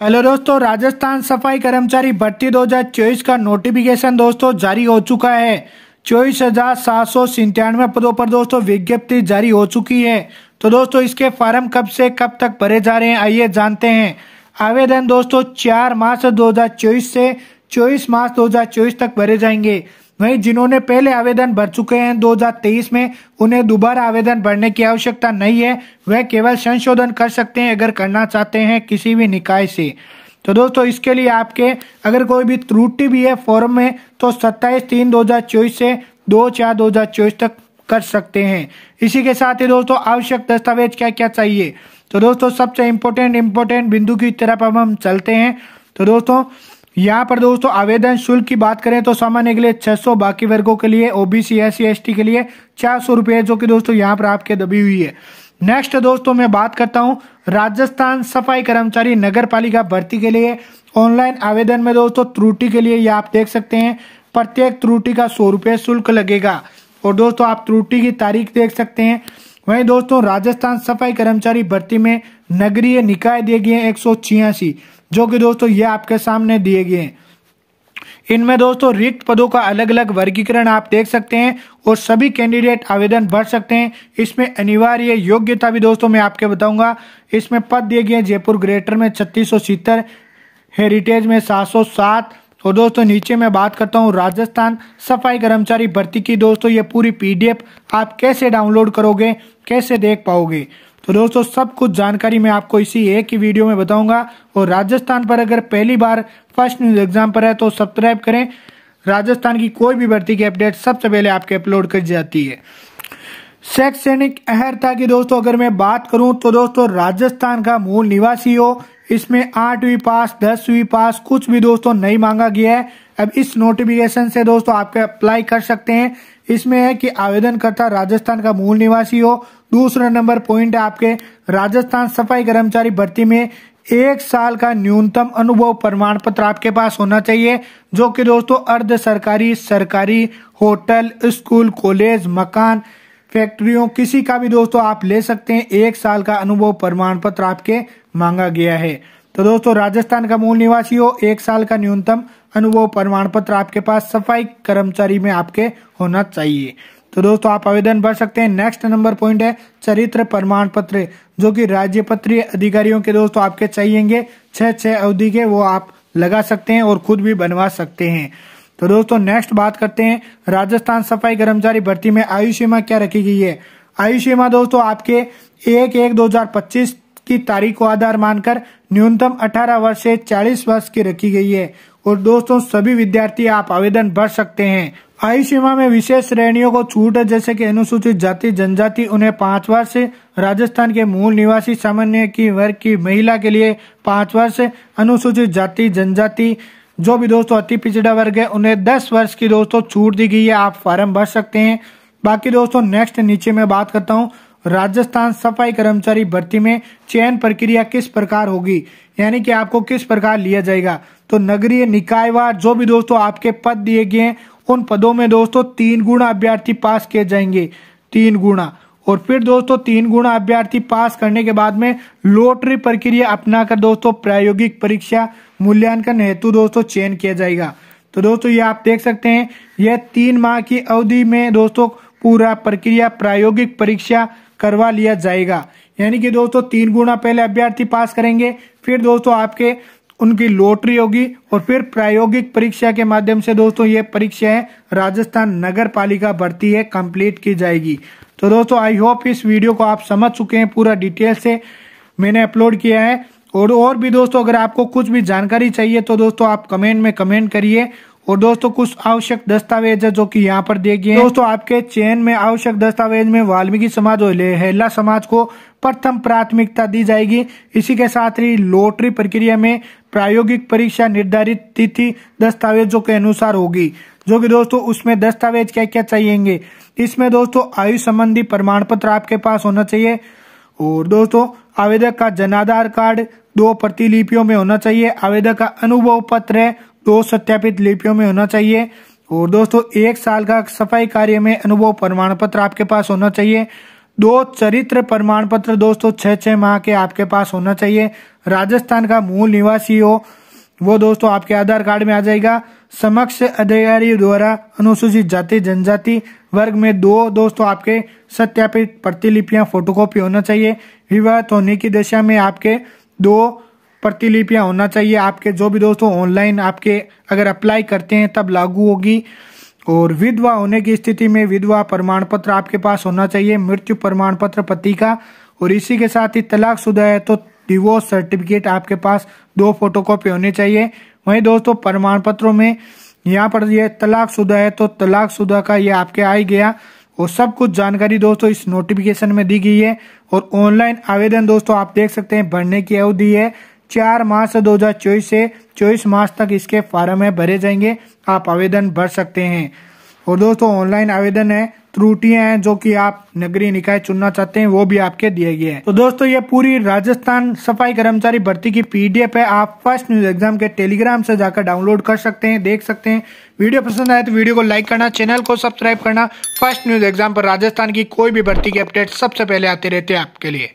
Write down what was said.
Hello दोस्तों, राजस्थान सफ़ाई कर्मचारी भर्ती 2024 का नोटिफिकेशन दोस्तों जारी हो चुका है। चौबीस हज़ार सात सौ सिंतानवे पदों पर दोस्तों विज्ञप्ति जारी हो चुकी है। तो दोस्तों, इसके फॉर्म कब से कब तक भरे जा रहे हैं, आइए जानते हैं। आवेदन दोस्तों, चार मार्च 2024 से चौबीस मार्च 2024 तक भरे जाएँगे। वहीं जिन्होंने पहले आवेदन भर चुके हैं 2023 में, उन्हें दोबारा आवेदन भरने की आवश्यकता नहीं है। वह केवल संशोधन कर सकते हैं अगर करना चाहते हैं किसी भी निकाय से। तो दोस्तों, इसके लिए आपके अगर कोई भी त्रुटि भी है फॉर्म में तो सत्ताईस तीन दो से दो चार दो तक कर सकते हैं। इसी के साथ ही दोस्तों, आवश्यक दस्तावेज़ क्या क्या चाहिए? तो दोस्तों, सबसे इम्पोर्टेंट इम्पोर्टेंट बिंदु की तरफ़ अब हम चलते हैं। तो दोस्तों यहाँ पर दोस्तों, आवेदन शुल्क की बात करें तो सामान्य के लिए 600 बाकी वर्गों के लिए ओबीसी एस सी के लिए चार सौ रुपये, जो कि दोस्तों यहाँ पर आपके दबी हुई है। नेक्स्ट दोस्तों, मैं बात करता हूँ राजस्थान सफ़ाई कर्मचारी नगर पालिका भर्ती के लिए। ऑनलाइन आवेदन में दोस्तों, त्रुटि के लिए ये आप देख सकते हैं, प्रत्येक त्रुटि का सौ रुपये शुल्क लगेगा। और दोस्तों, आप त्रुटि की तारीख देख सकते हैं। वहीं दोस्तों, राजस्थान सफ़ाई कर्मचारी भर्ती में नगरीय निकाय दिए गए एक जो कि दोस्तों ये आपके सामने दिए गए हैं। इनमें दोस्तों रिक्त पदों का अलग अलग वर्गीकरण आप देख सकते हैं और सभी कैंडिडेट आवेदन भर सकते हैं। इसमें अनिवार्य योग्यता भी दोस्तों मैं आपके बताऊँगा। इसमें पद दिए गए जयपुर ग्रेटर में छत्तीस हेरिटेज में सात और दोस्तों नीचे मैं बात करता हूँ राजस्थान सफ़ाई कर्मचारी भर्ती की। दोस्तों ये पूरी पीडीएफ आप कैसे डाउनलोड करोगे, कैसे देख पाओगे? तो दोस्तों, सब कुछ जानकारी मैं आपको इसी एक ही वीडियो में बताऊँगा। और राजस्थान पर अगर पहली बार फ़र्स्ट न्यूज़ एग्ज़ाम पर है तो सब्सक्राइब करें। राजस्थान की कोई भी भर्ती की अपडेट सबसे पहले आपके अपलोड कर जाती है। शैक्षणिक अहर्ता की दोस्तों, अगर मैं बात करूँ तो दोस्तों, राजस्थान का मूल निवासी हो, इसमें आठवीं पास, दसवीं पास कुछ भी दोस्तों नहीं मांगा गया है। अब इस नोटिफिकेशन से दोस्तों आप अप्लाई कर सकते हैं। इसमें है कि आवेदनकर्ता राजस्थान का मूल निवासी हो। दूसरा नंबर पॉइंट है आपके, राजस्थान सफ़ाई कर्मचारी भर्ती में एक साल का न्यूनतम अनुभव प्रमाण पत्र आपके पास होना चाहिए, जो कि दोस्तों अर्ध सरकारी सरकारी होटल, स्कूल, कॉलेज, मकान, फैक्ट्रियों, किसी का भी दोस्तों आप ले सकते हैं। एक साल का अनुभव प्रमाण पत्र आपके मांगा गया है। तो दोस्तों राजस्थान का मूल निवासी हो, एक साल का न्यूनतम अनुभव प्रमाण पत्र आपके पास सफ़ाई कर्मचारी में आपके होना चाहिए। तो दोस्तों, आप आवेदन भर सकते हैं। नेक्स्ट नंबर पॉइंट है चरित्र प्रमाण पत्र जो कि राज्य पत्रीय अधिकारियों के दोस्तों आपके चाहिएँगे। छह छह अवधि के वो आप लगा सकते हैं और खुद भी बनवा सकते हैं। तो दोस्तों नेक्स्ट बात करते हैं। राजस्थान सफ़ाई कर्मचारी भर्ती में आयु सीमा क्या रखी गई है? आयु सीमा दोस्तों, आपके एक एक दो हज़ार पच्चीस की तारीख को आधार मानकर न्यूनतम 18 वर्ष से 40 वर्ष की रखी गई है। और दोस्तों, सभी विद्यार्थी आप आवेदन भर सकते हैं। आयु सीमा में विशेष श्रेणियों को छूट है, जैसे कि अनुसूचित जाति, जनजाति, उन्हें पाँच वर्ष राजस्थान के मूल निवासी, सामान्य की वर्ग की महिला के लिए पाँच वर्ष अनुसूचित जाति, जनजाति, जो भी दोस्तों अति पिछड़ा वर्ग है, उन्हें दस वर्ष की दोस्तों छूट दी गई है, आप फॉर्म भर सकते हैं। बाकी दोस्तों नेक्स्ट नीचे में बात करता हूँ राजस्थान सफ़ाई कर्मचारी भर्ती में चयन प्रक्रिया किस प्रकार होगी? यानी कि आपको किस प्रकार लिया जाएगा? तो नगरीय निकायवार जो भी दोस्तों आपके पद दिए गए हैं, उन पदों में दोस्तों तीन गुणा अभ्यर्थी पास किए जाएँगे। तीन गुणा। और फिर दोस्तों तीन गुणा अभ्यर्थी पास करने के बाद में लोटरी प्रक्रिया अपनाकर दोस्तों प्रायोगिक परीक्षा मूल्यांकन हेतु दोस्तों चयन किया जाएगा। तो दोस्तों ये आप देख सकते हैं, यह तीन माह की अवधि में दोस्तों पूरा प्रक्रिया प्रायोगिक परीक्षा करवा लिया जाएगा। यानी कि दोस्तों, तीन गुना पहले अभ्यर्थी पास करेंगे, फिर दोस्तों आपके उनकी लॉटरी होगी और फिर प्रायोगिक परीक्षा के माध्यम से दोस्तों ये परीक्षा है राजस्थान नगर पालिका भर्ती है, कंप्लीट की जाएगी। तो दोस्तों आई होप इस वीडियो को आप समझ चुके हैं पूरा डिटेल से। मैंने अपलोड किया है। और और भी दोस्तों, अगर आपको कुछ भी जानकारी चाहिए तो दोस्तों आप कमेंट में कमेंट करिए। और दोस्तों, कुछ आवश्यक दस्तावेज़ है जो कि यहाँ पर देखिए दोस्तों, आपके चयन में आवश्यक दस्तावेज़ में वाल्मीकि समाज और हेला समाज को प्रथम प्राथमिकता दी जाएगी। इसी के साथ ही लोटरी प्रक्रिया में प्रायोगिक परीक्षा निर्धारित तिथि दस्तावेजों के अनुसार होगी। जो कि दोस्तों, उसमें दस्तावेज़ क्या क्या चाहिए इसमें दोस्तों, आयु संबंधी प्रमाण पत्र आपके पास होना चाहिए। और दोस्तों, आवेदक का जनाधार कार्ड दो प्रतिलिपियों में होना चाहिए। आवेदक का अनुभव पत्र है दो सत्यापित लिपियों में होना चाहिए और दोस्तों, एक साल का सफ़ाई कार्य में अनुभव प्रमाण पत्र आपके पास होना चाहिए। दो चरित्र प्रमाण पत्र दोस्तों छह छह माह के आपके पास होना चाहिए। राजस्थान का मूल निवासी हो, वो दोस्तों आपके आधार कार्ड में आ जाएगा। समक्ष अधिकारी द्वारा अनुसूचित जाति, जनजाति वर्ग में दो दोस्तों आपके सत्यापित प्रतिलिपियाँ, फोटोकॉपी होना चाहिए। विवाह होने की दशा में आपके दो प्रतिलिपियाँ होना चाहिए। आपके जो भी दोस्तों ऑनलाइन आपके अगर अप्लाई करते हैं, तब लागू होगी। और विधवा होने की स्थिति में विधवा प्रमाण पत्र आपके पास होना चाहिए, मृत्यु प्रमाण पत्र पति का। और इसी के साथ ही तलाक शुदा है तो डिवोर्स सर्टिफिकेट आपके पास दो फोटोकॉपी होनी चाहिए। वहीं दोस्तों प्रमाण पत्रों में यहाँ पर यह तलाक शुदा है तो तलाक शुदा का ये आपके आ ही गया। और सब कुछ जानकारी दोस्तों, इस नोटिफिकेशन में दी गई है। और ऑनलाइन आवेदन दोस्तों, आप देख सकते हैं भरने की अवधि है। चार मार्च दो हज़ार चौबीस से चौबीस मार्च तक इसके फॉर्म है भरे जाएँगे। आप आवेदन भर सकते हैं। और दोस्तों, ऑनलाइन आवेदन है, त्रुटियाँ हैं, जो कि आप नगरीय निकाय चुनना चाहते हैं, वो भी आपके दिए गए हैं। तो दोस्तों, ये पूरी राजस्थान सफ़ाई कर्मचारी भर्ती की पीडीएफ है। आप फ़र्स्ट न्यूज़ एग्ज़ाम के टेलीग्राम से जाकर डाउनलोड कर सकते हैं, देख सकते हैं। वीडियो पसंद आए तो वीडियो को लाइक करना, चैनल को सब्सक्राइब करना। फ़र्स्ट न्यूज़ एग्ज़ाम पर राजस्थान की कोई भी भर्ती की अपडेट सबसे पहले आते रहते हैं आपके लिए।